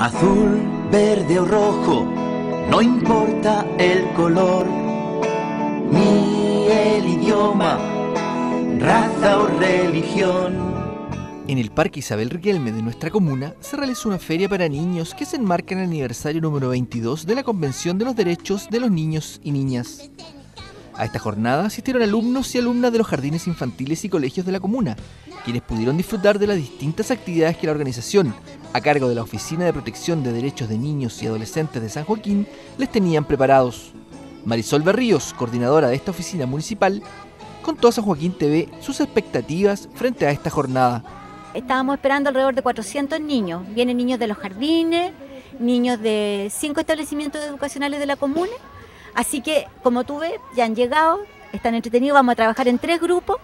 Azul, verde o rojo, no importa el color, ni el idioma, raza o religión. En el Parque Isabel Riquelme de nuestra comuna se realizó una feria para niños que se enmarca en el aniversario número 22 de la Convención de los Derechos de los Niños y Niñas. A esta jornada asistieron alumnos y alumnas de los jardines infantiles y colegios de la comuna, quienes pudieron disfrutar de las distintas actividades que la organización, a cargo de la Oficina de Protección de Derechos de Niños y Adolescentes de San Joaquín, les tenían preparados. Marisol Berríos, coordinadora de esta oficina municipal, contó a San Joaquín TV sus expectativas frente a esta jornada. Estábamos esperando alrededor de 400 niños. Vienen niños de los jardines, niños de cinco establecimientos educacionales de la comuna Así que, como tú ves, ya han llegado, están entretenidos, vamos a trabajar en tres grupos,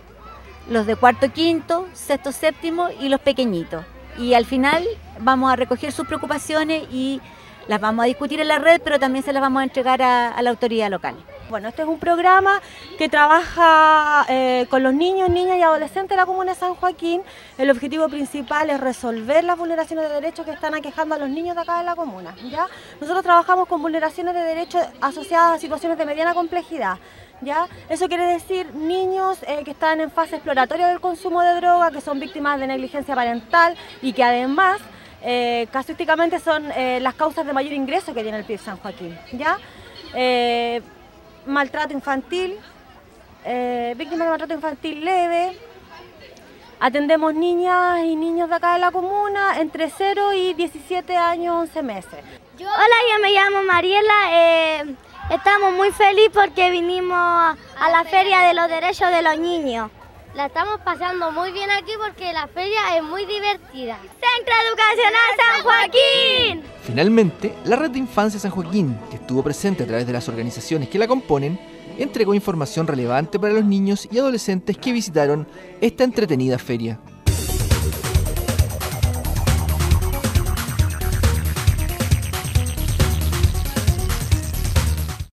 los de cuarto, quinto, sexto, séptimo y los pequeñitos. Y al final vamos a recoger sus preocupaciones y las vamos a discutir en la red, pero también se las vamos a entregar a, la autoridad local. Bueno, este es un programa que trabaja eh, con los niños, niñas y adolescentes de la Comuna de San Joaquín. El objetivo principal es resolver las vulneraciones de derechos que están aquejando a los niños de acá de la comuna. ¿ya? Nosotros trabajamos con vulneraciones de derechos asociadas a situaciones de mediana complejidad. ¿Ya? Eso quiere decir niños eh, que están en fase exploratoria del consumo de droga, que son víctimas de negligencia parental y que además eh, casuísticamente son eh, las causas de mayor ingreso que tiene el PIB San Joaquín. ¿ya? Eh, maltrato infantil, víctimas de maltrato infantil leve. Atendemos niñas y niños de acá de la comuna entre 0 y 17 años, 11 meses. Hola, yo me llamo Mariela. estamos muy felices porque vinimos a la Feria de los Derechos de los Niños. La estamos pasando muy bien aquí porque la feria es muy divertida. Centro Educacional San Joaquín. Finalmente, la Red de Infancia San Joaquín, que estuvo presente a través de las organizaciones que la componen, entregó información relevante para los niños y adolescentes que visitaron esta entretenida feria.